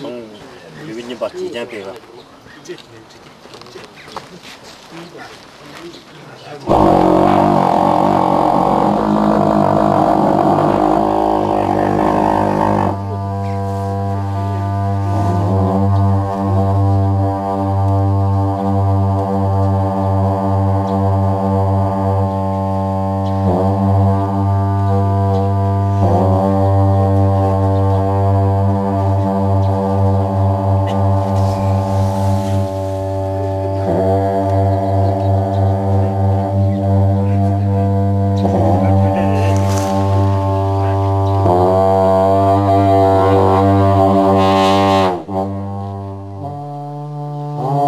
송 유빈님 봐 지장 아.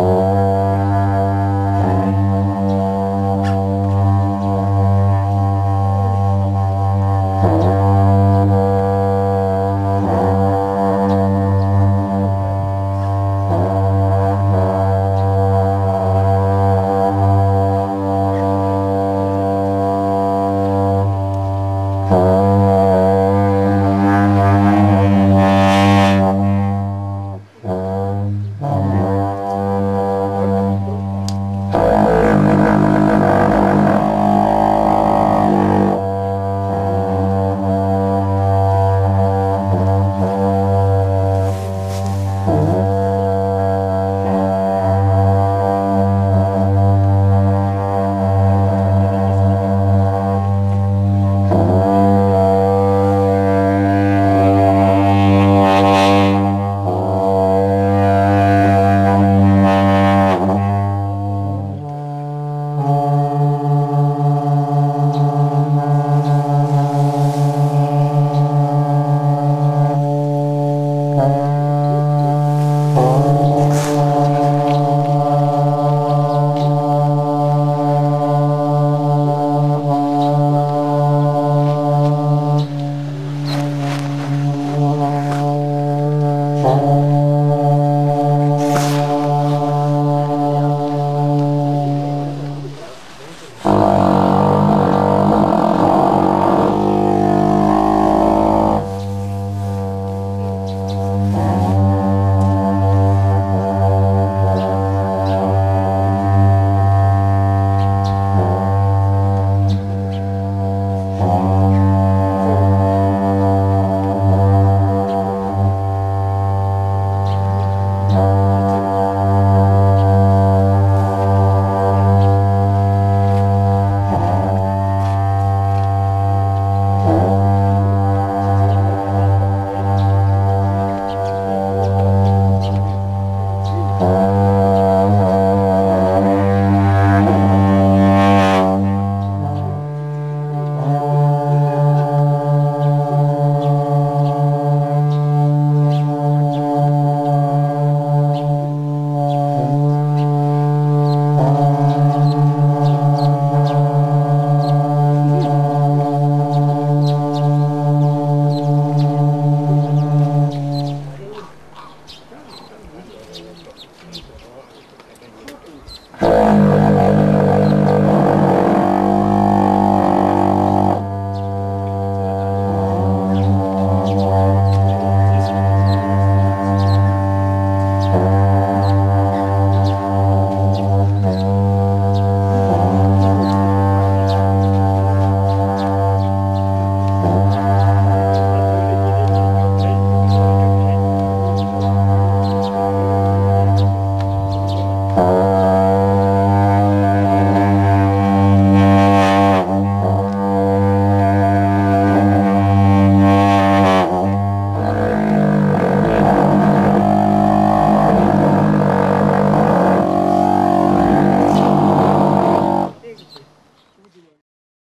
Oh. Oh. Oh. Oh.